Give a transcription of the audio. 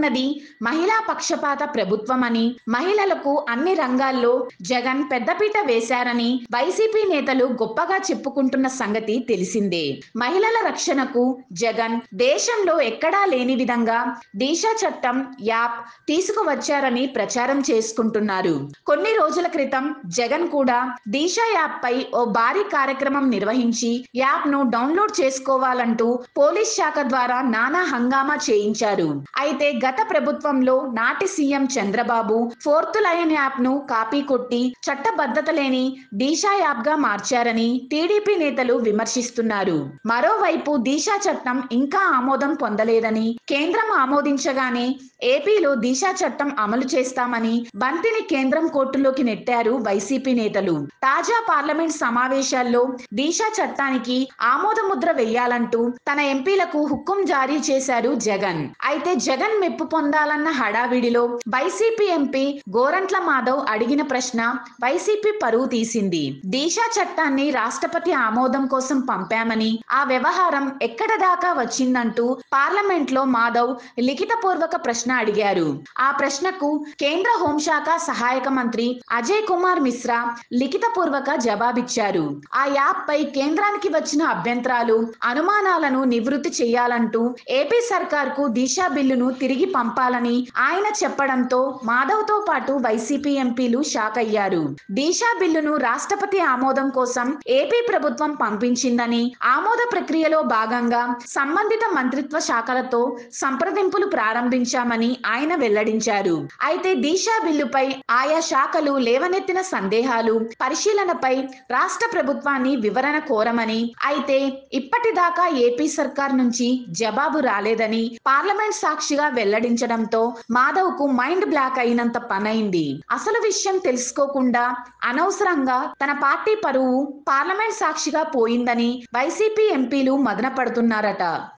ఉన్నది. మహిళా పక్షపాత ప్రభుత్వమని మహిళలకు అన్ని రంగాల్లో జగన్ పెద్దపీట వేశారని వైసీపీ నేతలు గొప్పగా చెప్పుకుంటున్న సంగతి తెలిసిందే. మహిళల రక్షణకు జగన్ దేశంలో ఎక్కడా లేని విధంగా దిశా చట్టం యాప్ తీసుకువచ్చారని ప్రచారం చేసుకుంటున్నారు. కొన్ని రోజుల క్రితం జగన్ కూడా దిశా యాప్ పై ఓ భారీ కార్యక్రమం నిర్వహించి యాప్ను డౌన్లోడ్ చేసుకోవాలంటూ పోలీస్ శాఖ ద్వారా నానా హంగామా చేయించారు. అయితే గత ప్రభుత్వంలో నాటి సీఎం చంద్రబాబు ఫోర్త్ లైన్ యాప్ను కాపీ కొట్టి చట్టబద్ధత లేని దిశా యాప్గా మార్చారని టీడీపీ నేతలు విమర్శిస్తున్నారు. మరోవైపు దిశా చట్టం ఇంకా ఆమోదం పొందలేదని కేంద్రం ఆమోదించగానే ఏపీలో దిశా చట్టం అమలు చేస్తామని బంతిని కేంద్రం కోర్టులోకి నెట్టారు వైసీపీ నేతలు. తాజా పార్లమెంట్ సమావేశాల్లో దిశా చట్టానికి ఆమోద ముద్ర వేయాలంటూ తన ఎంపీలకు హుక్కుం జారీ చేశారు జగన్. అయితే జగన్ మెప్పు పొందాలన్న హడావిడిలో వైసీపీ ఎంపీ గోరంట్ల మాధవ్ అడిగిన ప్రశ్న వైసీపీ పరువు తీసింది. దిశా చట్టాన్ని రాష్ట్రపతి ఆమోదం కోసం పంపామని ఆ వ్యవహారం ఎక్కడ దాకా వచ్చిందంటూ పార్లమెంట్లో మాధవ్ లిఖిత పూర్వక ప్రశ్న అడిగారు. ఆ ప్రశ్నకు కేంద్ర హోంశాఖ సహాయక మంత్రి అజయ్ కుమార్ మిశ్రా లిఖిత పూర్వక జవాబిచ్చారు. ఆ యాప్ పై కేంద్రానికి వచ్చిన అభ్యంతరాలు అనుమానాలను నివృత్తి చేయాలంటూ ఏపీ సర్కార్కు దిశా బిల్లును తిరిగి పంపాలని ఆయన చెప్పడంతో మాధవ్తో పాటు వైసీపీ ఎంపీలు షాక్ అయ్యారు. దిశా బిల్లును రాష్ట్రపతి ఆమోదం కోసం ఏపీ ప్రభుత్వం పంపించిందని ఆమోద ప్రక్రియలో భాగంగా సంబంధిత మంత్రిత్వ శాఖలతో సంప్రదింపులు ప్రారంభించామని ఆయన వెల్లడించారు. అయితే దిశా బిల్లుపై ఆయా శాఖలు లేవనెత్తిన సందేహాలు పరిశీలనపై రాష్ట్ర ప్రభుత్వాన్ని వివరణ కోరమని అయితే ఇప్పటిదాకా ఏపీ సర్కార్ నుంచి జవాబు రాలేదని పార్లమెంట్ సాక్షిగా వెల్లడించడంతో మాధవ్కు మైండ్ బ్లాక్ అయినంత పనైంది. అసలు విషయం తెలుసుకోకుండా అనవసరంగా తన పార్టీ పరువు పార్లమెంట్ సాక్షిగా పోయిందని వైసీపీ ఎంపీలు మదన పడుతున్నారట.